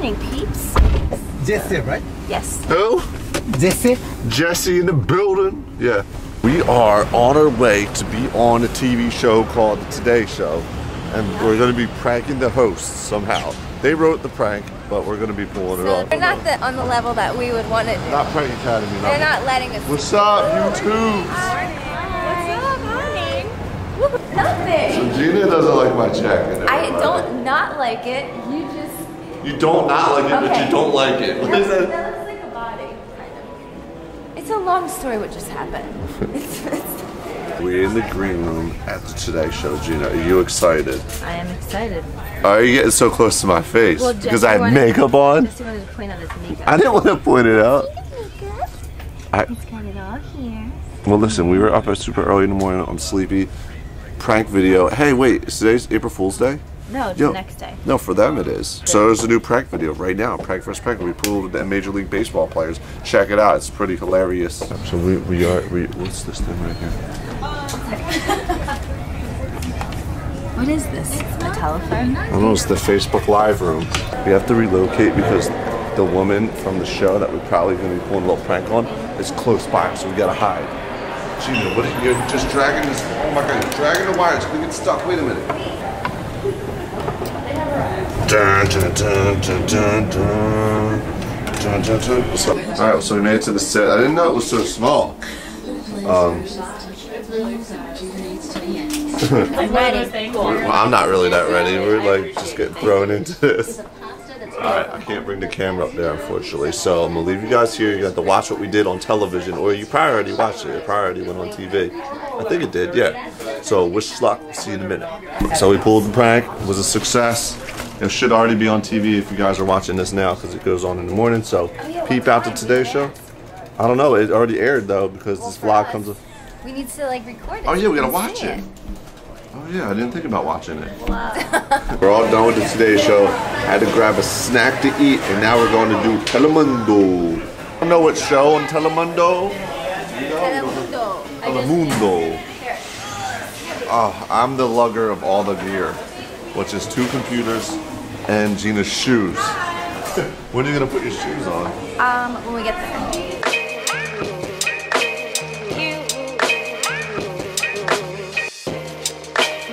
morning, peeps. Jesse, right? Yes. Who? Jesse? Jesse in the building. Yeah. We are on our way to be on a TV show called The Today Show. And we're going to be pranking the hosts somehow. They wrote the prank, but we're going to be pulling it off. they're not the, on the level that we would want to do. Not Prank Academy, no. They're not letting us. What's up, YouTube? What's up? Morning. Woo, Nothing. Jeana doesn't like my jacket. I don't not like it. You just. You don't not like it, but you don't like it. What is that? That looks like a body, kind of. It's a long story what just happened. It's, it's, We're in the green room at the Today Show, Jeana. Are you excited? I am excited. Are you getting so close to my face? Well, because I have wanted- makeup on? Just wanted to point out his makeup. I didn't want to point it out. I- He's got it all here. Well, listen, we were up at super early in the morning. I'm sleepy. Prank video. Hey, wait, is today's April Fool's Day? No, it's Yo. the next day. No, for them it is. So there's a new prank video right now. Prank first prank. We pulled the Major League Baseball players. Check it out. It's pretty hilarious. So we, we are. We, what's this thing right here? What is this? A telephone? I don't know. It's the Facebook Live room. We have to relocate because the woman from the show that we're probably going to be pulling a little prank on is close by, so we gotta hide. Jeana, what are you you're just dragging this? Oh my god, you're dragging the wires. We get stuck. Wait a minute. Dun. So, all right, so we made it to the set. I didn't know it was so small. Um, I'm ready. well, I'm not really that ready. We're like just getting thrown into this. Alright, I can't bring the camera up there unfortunately, so I'm gonna leave you guys here. You have to watch what we did on television, or you probably already watched it. It probably already went on TV. I think it did, yeah. So wish us luck. See you in a minute. So we pulled the prank. It was a success. It should already be on TV if you guys are watching this now because it goes on in the morning. So oh, peep out the Today Show. I don't know. It already aired though because this vlog comes. Up. We need to like record it. oh yeah, we gotta watch it. Oh yeah, I didn't think about watching it. we're all done with the Today Show. Had to grab a snack to eat, and now we're going to do Telemundo. I don't know what show on Telemundo. Telemundo. I Telemundo. Oh, I'm the lugger of all the gear, which is two computers and Jeana's shoes. when are you gonna put your shoes on? Um, when we get there.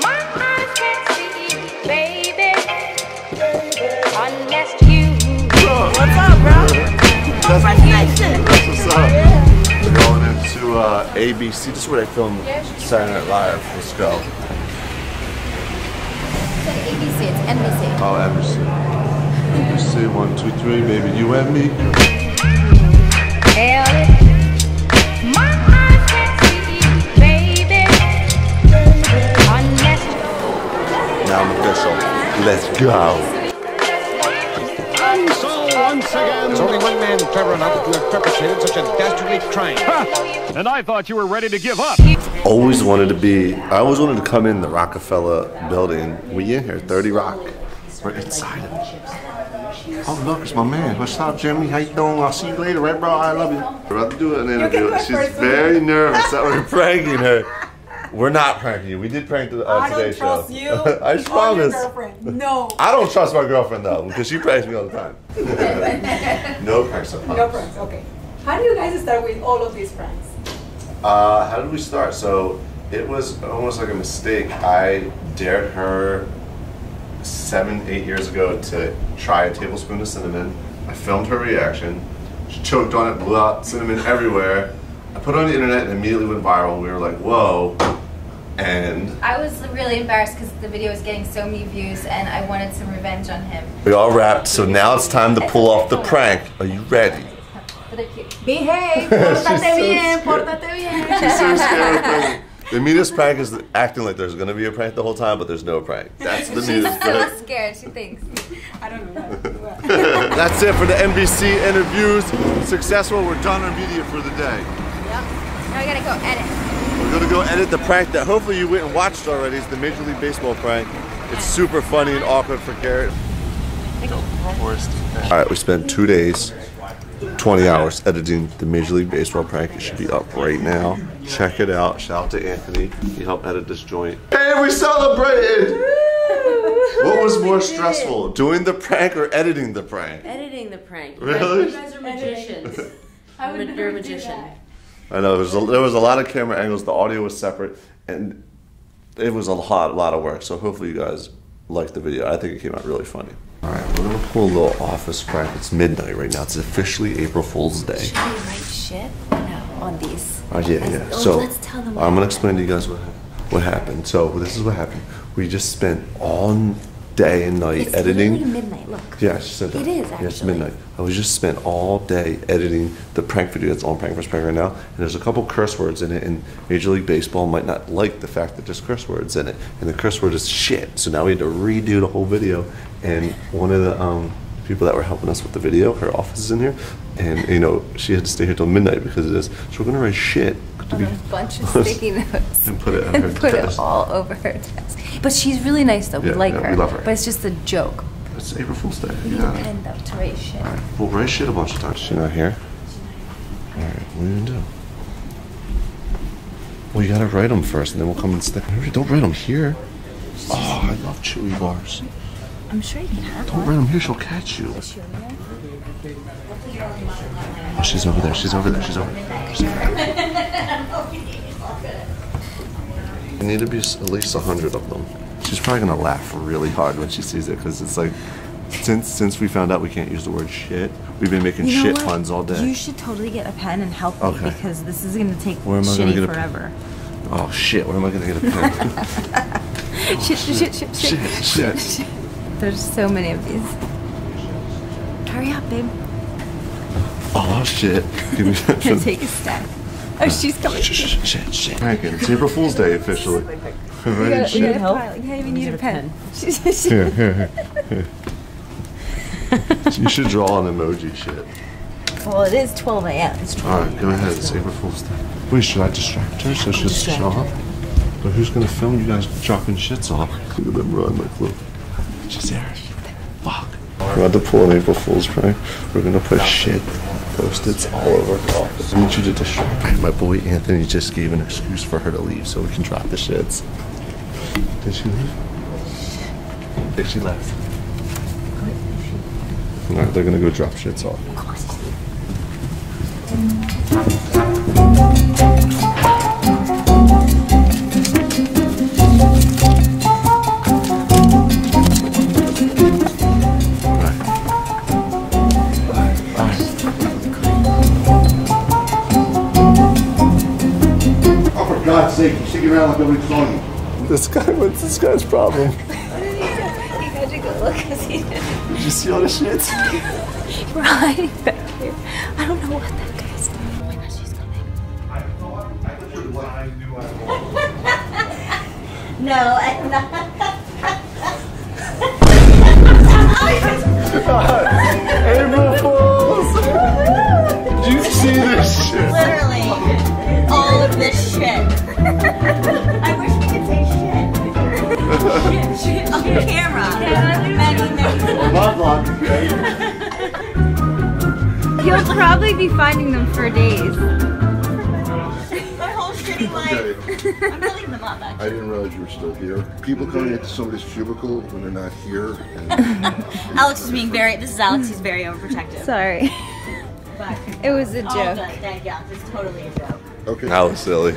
My eyes can't see, baby, unless you. What's up, bro? That's, that's what's up. We're going into uh, ABC. This is where they film Saturday Night Live. Let's go. It's ABC. It's NBC. Oh, NBC. NBC, one, two, three, baby, you and me. Hell it. My eyes can't see, baby, unless Now I'm official. Let's go. And so, once again, there's only one man clever enough to have perpetrated such a dastardly crime. And I thought you were ready to give up. Always wanted to be, I always wanted to come in the Rockefeller building. We in here, 30 Rock. We're inside of it. Oh, look, it's my man. What's up, Jimmy? How you doing? I'll see you later, right, bro? I love you. We're about to do an interview. She's very nervous that we're pranking her. We're not pranking you. We did prank the uh, I don't trust Show. you. I your promise. girlfriend. No. I don't trust my girlfriend though, because she pranks me all the time. no pranks, No pranks. Okay. How do you guys start with all of these pranks? Uh, how did we start? So it was almost like a mistake. I dared her seven, eight years ago to try a tablespoon of cinnamon. I filmed her reaction. She choked on it, blew out cinnamon everywhere. I put it on the internet and immediately went viral. We were like, whoa. And I was really embarrassed because the video was getting so many views, and I wanted some revenge on him. we all wrapped. So now it's time to pull off the prank. Are you ready? But they're cute. Behave. Pórtate bien. Pórtate bien. She's so scared of prank. The meanest prank is acting like there's gonna be a prank the whole time, but there's no prank. That's the She's meanest still prank. scared. She thinks. I don't know. That's it for the NBC interviews. Successful. We're done our media for the day. Yep. Now we gotta go edit. We're gonna go edit the prank that hopefully you went and watched already. It's the Major League Baseball prank. It's super funny and awkward for Garrett. All right, we spent two days, 20 hours editing the Major League Baseball prank. It should be up right now. Check it out. Shout out to Anthony. He helped edit this joint. Hey, we celebrated! What what was more stressful, doing the prank or editing the prank? Editing the prank. You Really? guys, you guys are magicians. I would You're a magician. I know there was, a, there was a lot of camera angles. The audio was separate, and it was a lot, a lot of work. So hopefully you guys liked the video. I think it came out really funny. All right, we're gonna pull a little office prank. It's midnight right now. It's officially April Fool's Day. Should we write shit? No, on these. Oh yeah, yeah. oh, So let's tell them. I'm gonna explain to you guys what what happened. So this is what happened. We just spent all day and night It's editing. literally midnight. Look. Yeah, she said that. It is, Yeah, it's midnight. I was just spent all day editing the prank video that's on Prank vs. Prank right now, and there's a couple curse words in it, and Major League Baseball might not like the fact that there's curse words in it, and the curse word is shit. So now we had to redo the whole video, and one of the um, people that were helping us with the video, her office is in here, and you know she had to stay here till midnight because of this. So we're gonna write shit to be a bunch of sticky notes and put it on and her put desk. it all over her desk. But she's really nice though. We Yeah, like yeah, her. we love her. But it's just a joke. It's April Fool's Day. We need Yeah. a pen though to write shit. All right, we'll write shit a bunch of times. She's not here. All right, what are you gonna do? Well, you gotta write them first, and then we'll come and stick. Don't write them here. Oh, I love chewy bars. I'm sure you can have Don't one. write them here. She'll catch you. Oh, she's over there. She's over there. She's over there. She's over there. There need to be at least a hundred of them. She's probably gonna laugh really hard when she sees it because it's like, since since we found out we can't use the word shit, we've been making You know shit what? puns all day. You should totally get a pen and help Okay. me because this is gonna take Where am I gonna get forever. Oh shit! Where am I gonna get a pen? shit, shit, shit, shit, shit, shit. There's so many of these. Hurry up, babe. Oh shit! Give me Here, take a step. Oh, she's coming. Shit, shit, shit, shit. Franken, It's April Fool's Day officially. You Right? gotta, you Shit. gotta pile- you can't even need a pen. She's- she's- Here, here, here. You should draw an emoji shit. well, it is 12 a.m. It's 12 Alright, go ahead. It's April Fool's Day. Wait, should I distract her so she'll shut off? But who's gonna film you guys dropping shits off? Look at them run like look. She's there. Fuck. We're about to pull an April Fool's prank. We're gonna put shit post-its all over her office. I need you to distract. My boy Anthony just gave an excuse for her to leave so we can drop the shits. Did she leave? Did she left? No, they're gonna go drop shits off. Around like nobody's saw you. This guy, what's this guy's problem? He had to go look because he did did you see all the shit? We're hiding back here. I don't know what that guy's doing. Oh my gosh, she's coming. No, I'm not. On camera. Many, many. My vlog is great. He'll probably be finding them for days. My whole shitty life. I'm building them up, actually. I didn't realize you were still here. People coming into somebody's cubicle when they're not here. And Alex is being very, this is Alex, he's very overprotective. Sorry. But It was a joke. good, thank you. It's totally a joke. okay. That was silly.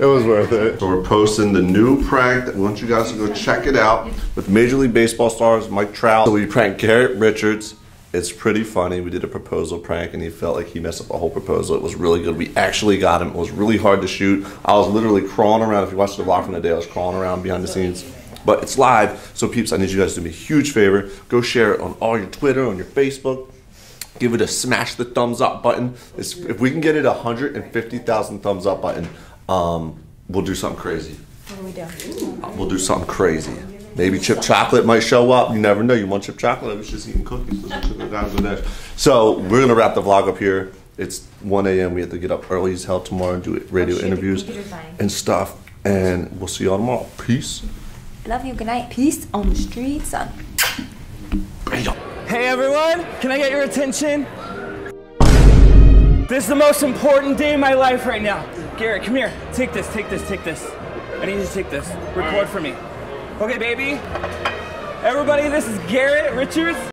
It was worth it. So we're posting the new prank that we want you guys to go check it out with Major League Baseball stars Mike Trout. So we pranked Garrett Richards. It's pretty funny. We did a proposal prank and he felt like he messed up the whole proposal. It was really good. We actually got him. It was really hard to shoot. I was literally crawling around. If you watched the vlog from the day, I was crawling around behind the scenes. But it's live, so peeps, I need you guys to do me a huge favor. Go share it on all your Twitter, on your Facebook. Give it a smash the thumbs up button. It's, if we can get it a 150,000 thumbs up button, um, we'll do something crazy. What do we do? We'll do something crazy. Maybe chip chocolate might show up. You never know. You want chip chocolate? I was just eating cookies. Those are the guys in there. So we're gonna wrap the vlog up here. It's 1 a.m. We have to get up early as hell tomorrow and do radio interviews and stuff. And we'll see y'all tomorrow. Peace. Love you. Good night. Peace on the streets. Son. Bam. Hey everyone, can I get your attention? This is the most important day in my life right now. Garrett, come here. Take this, take this, take this. I need you to take this. Record for me. Okay, baby? Everybody everybody. This is Garrett Richards.